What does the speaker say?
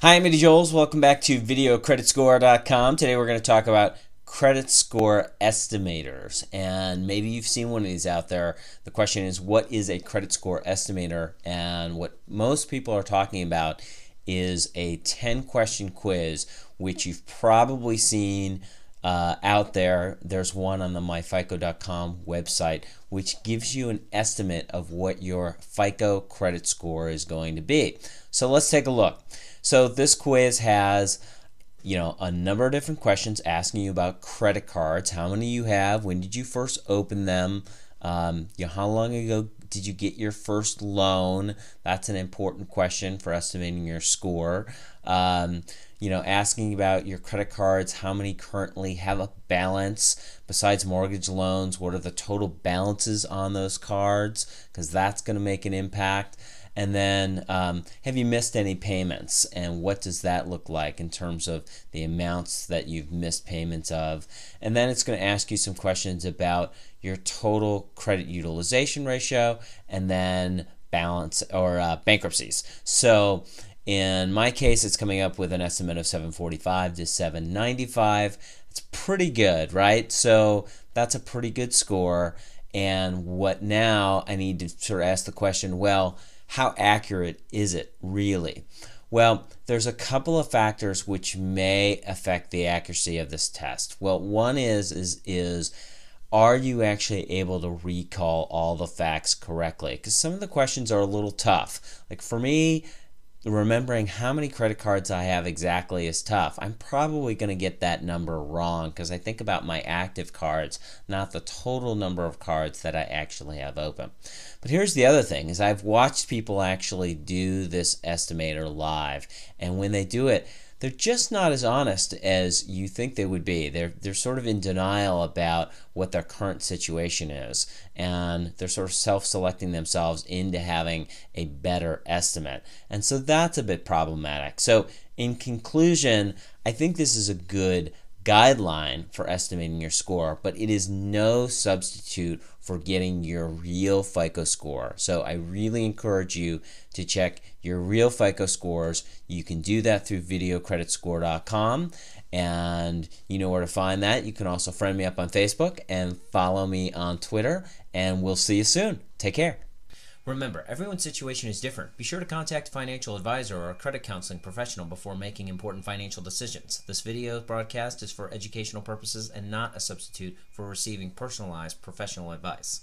Hi, I'm Eddie Joels. Welcome back to VideoCreditScore.com. Today we're going to talk about credit score estimators. And maybe you've seen one of these out there. The question is, what is a credit score estimator? And what most people are talking about is a 10 question quiz, which you've probably seen uh, out there. There's one on the myfico.com website, which gives you an estimate of what your FICO credit score is going to be. So let's take a look. So this quiz has you know a number of different questions asking you about credit cards how many you have when did you first open them um, you know how long ago did you get your first loan? That's an important question for estimating your score. Um, you know asking about your credit cards how many currently have a balance besides mortgage loans what are the total balances on those cards? Because that's going to make an impact and then, um, have you missed any payments? And what does that look like in terms of the amounts that you've missed payments of? And then it's going to ask you some questions about your total credit utilization ratio and then balance or uh, bankruptcies. So, in my case, it's coming up with an estimate of 745 to 795. It's pretty good, right? So, that's a pretty good score. And what now I need to sort of ask the question well, how accurate is it really? Well, there's a couple of factors which may affect the accuracy of this test. Well, one is is is are you actually able to recall all the facts correctly? Because some of the questions are a little tough. Like for me, remembering how many credit cards I have exactly is tough. I'm probably going to get that number wrong because I think about my active cards, not the total number of cards that I actually have open. But here's the other thing is I've watched people actually do this estimator live and when they do it, they're just not as honest as you think they would be. They're they're sort of in denial about what their current situation is, and they're sort of self-selecting themselves into having a better estimate, and so that's a bit problematic. So, in conclusion, I think this is a good guideline for estimating your score, but it is no substitute for getting your real FICO score. So I really encourage you to check your real FICO scores. You can do that through videocreditscore.com and you know where to find that. You can also friend me up on Facebook and follow me on Twitter and we'll see you soon. Take care. Remember, everyone's situation is different. Be sure to contact a financial advisor or a credit counseling professional before making important financial decisions. This video broadcast is for educational purposes and not a substitute for receiving personalized professional advice.